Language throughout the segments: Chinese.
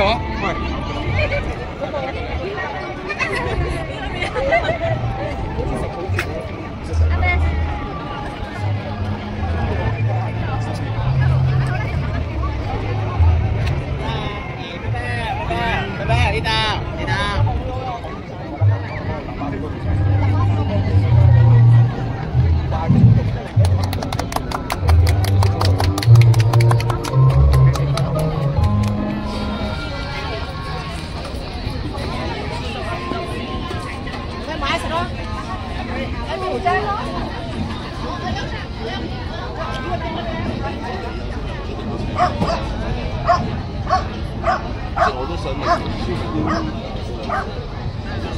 啊，喂。有條啫咯。我都想嚟。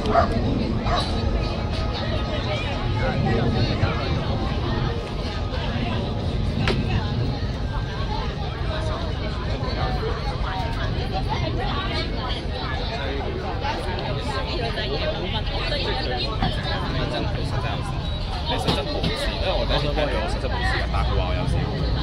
拜但是他有时候不是啊，打呼啊，有时候。